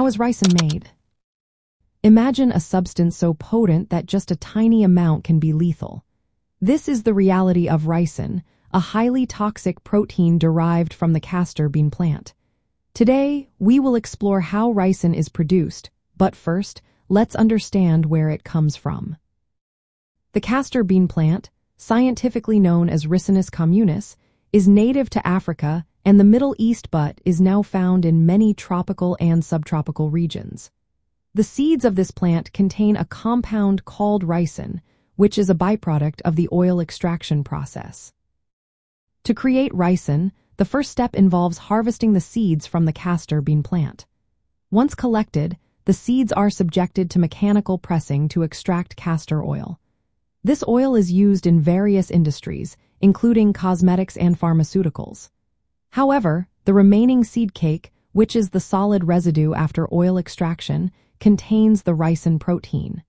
How is ricin made? Imagine a substance so potent that just a tiny amount can be lethal. This is the reality of ricin, a highly toxic protein derived from the castor bean plant. Today, we will explore how ricin is produced, but first, let's understand where it comes from. The castor bean plant, scientifically known as Ricinus communis, is native to Africa and the Middle East but is now found in many tropical and subtropical regions. The seeds of this plant contain a compound called ricin, which is a byproduct of the oil extraction process. To create ricin, the first step involves harvesting the seeds from the castor bean plant. Once collected, the seeds are subjected to mechanical pressing to extract castor oil. This oil is used in various industries, including cosmetics and pharmaceuticals. However, the remaining seed cake, which is the solid residue after oil extraction, contains the ricin protein.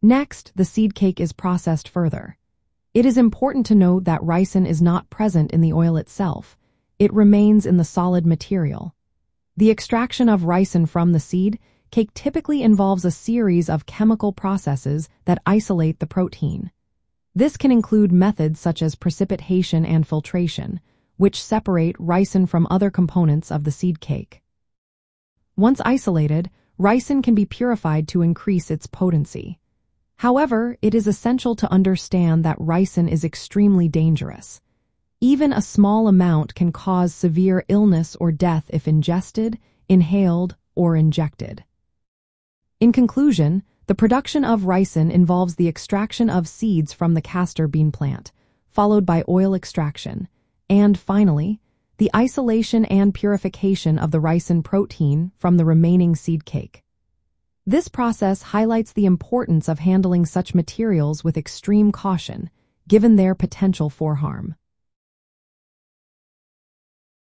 Next, the seed cake is processed further. It is important to note that ricin is not present in the oil itself. It remains in the solid material. The extraction of ricin from the seed cake typically involves a series of chemical processes that isolate the protein. This can include methods such as precipitation and filtration, which separate ricin from other components of the seed cake. Once isolated, ricin can be purified to increase its potency. However, it is essential to understand that ricin is extremely dangerous. Even a small amount can cause severe illness or death if ingested, inhaled, or injected. In conclusion, the production of ricin involves the extraction of seeds from the castor bean plant, followed by oil extraction, and finally, the isolation and purification of the ricin protein from the remaining seed cake. This process highlights the importance of handling such materials with extreme caution, given their potential for harm.